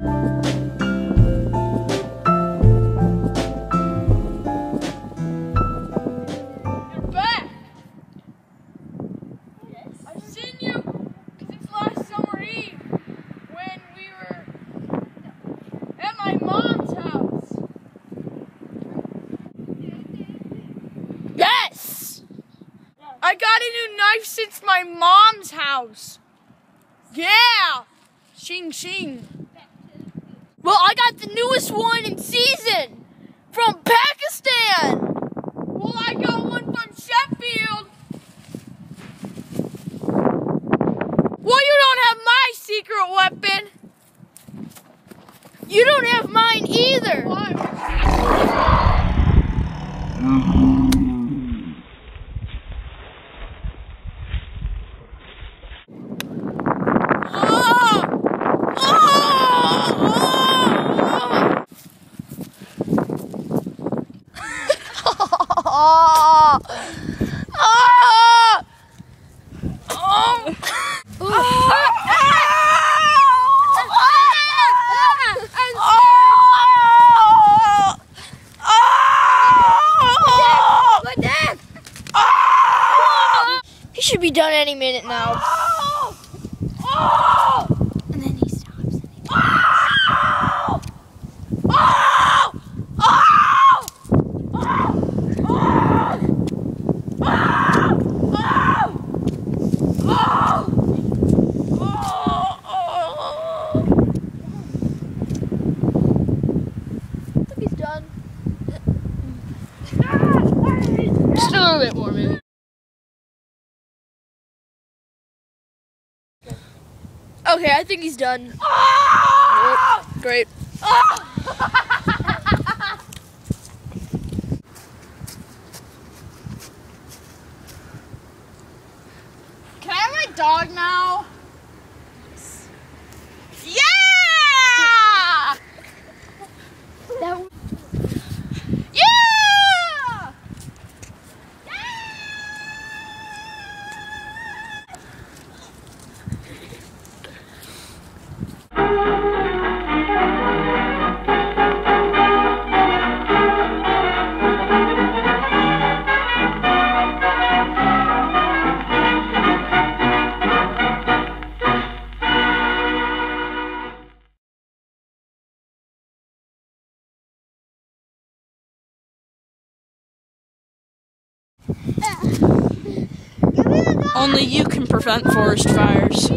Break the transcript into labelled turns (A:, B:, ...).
A: I seen you. It last summer eve when we were at my mom's house. Yes. I got a new knife since my mom's house. Yeah! Shing shing. Well, I got the newest one in season from Pakistan. Well, I got one from Sheffield. Well, you don't have my secret weapon. You don't have mine either. Ah! Should be done any minute now.
B: And then he stops. And he
A: He's done. Just a little bit more, maybe. Okay, I think he's done. Yep, Great. Can I have my dog now? Only you can prevent forest fires.